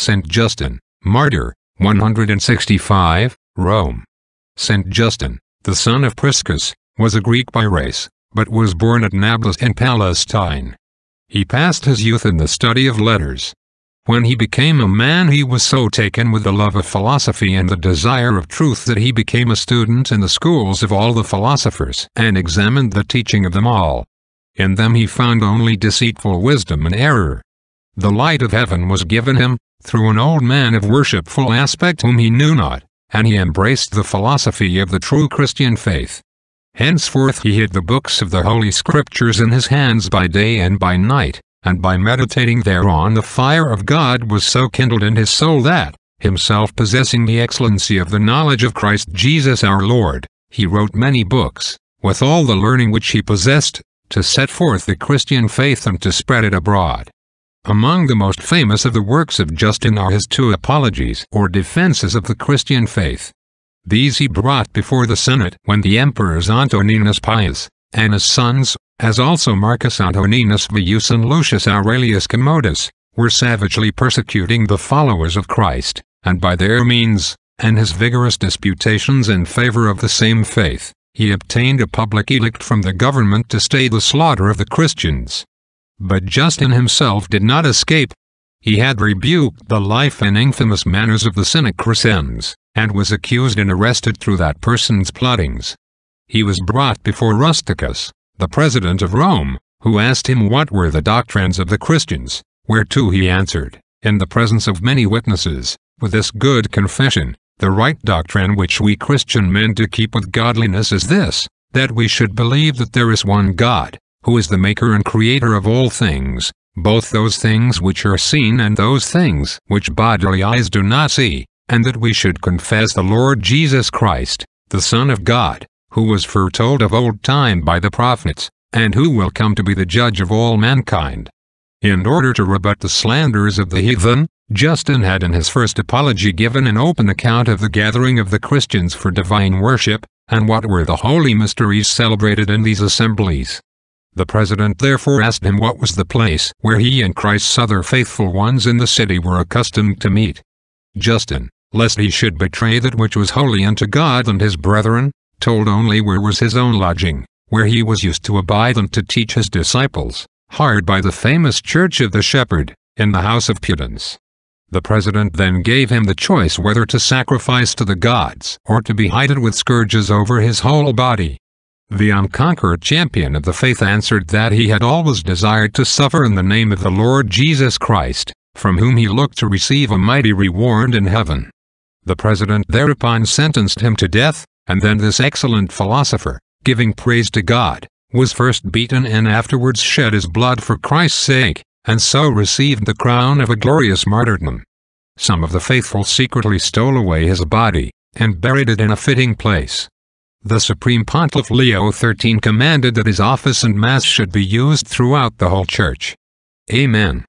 Saint Justin, martyr, 165, Rome. Saint Justin, the son of Priscus, was a Greek by race, but was born at Nablus in Palestine. He passed his youth in the study of letters. When he became a man he was so taken with the love of philosophy and the desire of truth that he became a student in the schools of all the philosophers and examined the teaching of them all. In them he found only deceitful wisdom and error. The light of heaven was given him, through an old man of worshipful aspect whom he knew not, and he embraced the philosophy of the true Christian faith. Henceforth he hid the books of the Holy Scriptures in his hands by day and by night, and by meditating thereon the fire of God was so kindled in his soul that, himself possessing the excellency of the knowledge of Christ Jesus our Lord, he wrote many books, with all the learning which he possessed, to set forth the Christian faith and to spread it abroad. Among the most famous of the works of Justin are his two apologies or defenses of the Christian faith. These he brought before the Senate when the emperors Antoninus Pius, and his sons, as also Marcus Antoninus Verus and Lucius Aurelius Commodus, were savagely persecuting the followers of Christ, and by their means, and his vigorous disputations in favor of the same faith, he obtained a public edict from the government to stay the slaughter of the Christians. But Justin himself did not escape. He had rebuked the life and infamous manners of the Cynic Crescens, and was accused and arrested through that person's plottings. He was brought before Rusticus, the president of Rome, who asked him what were the doctrines of the Christians, whereto he answered, in the presence of many witnesses, with this good confession, the right doctrine which we Christian men do keep with godliness is this, that we should believe that there is one God, who is the maker and creator of all things, both those things which are seen and those things which bodily eyes do not see, and that we should confess the Lord Jesus Christ, the Son of God, who was foretold of old time by the prophets, and who will come to be the judge of all mankind. In order to rebut the slanders of the heathen, Justin had in his first apology given an open account of the gathering of the Christians for divine worship, and what were the holy mysteries celebrated in these assemblies. The president therefore asked him what was the place where he and Christ's other faithful ones in the city were accustomed to meet. Justin, lest he should betray that which was holy unto God and his brethren, told only where was his own lodging, where he was used to abide and to teach his disciples, hard by the famous church of the shepherd, in the house of Pudens. The president then gave him the choice whether to sacrifice to the gods or to be hided with scourges over his whole body. The unconquered champion of the faith answered that he had always desired to suffer in the name of the Lord Jesus Christ, from whom he looked to receive a mighty reward in heaven. The president thereupon sentenced him to death, and then this excellent philosopher, giving praise to God, was first beaten and afterwards shed his blood for Christ's sake, and so received the crown of a glorious martyrdom. Some of the faithful secretly stole away his body, and buried it in a fitting place. The Supreme Pontiff Leo XIII commanded that his office and Mass should be used throughout the whole Church. Amen.